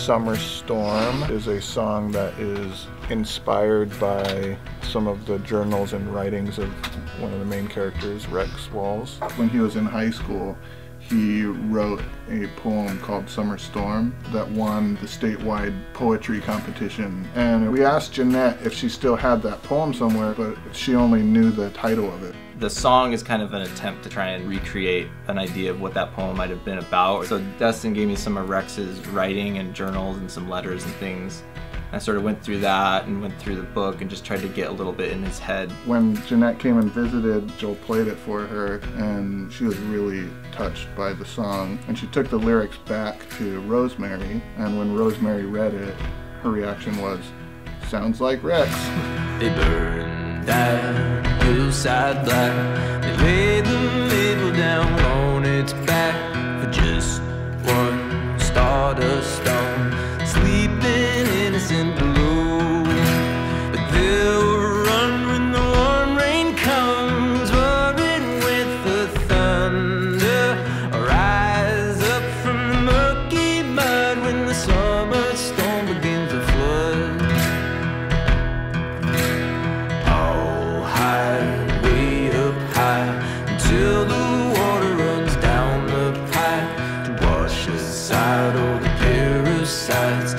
Summer Storm is a song that is inspired by some of the journals and writings of one of the main characters, Rex Walls. When he was in high school, he wrote a poem called Summer Storm that won the statewide poetry competition. And we asked Jeannette if she still had that poem somewhere, but she only knew the title of it. The song is kind of an attempt to try and recreate an idea of what that poem might have been about. So Destin gave me some of Rex's writing and journals and some letters and things. I sort of went through that and went through the book and just tried to get a little bit in his head. When Jeannette came and visited, Joel played it for her and she was really touched by the song. And she took the lyrics back to Rosemary and when Rosemary read it, her reaction was, sounds like Rex. They burned that hillside black. Aside all the parasites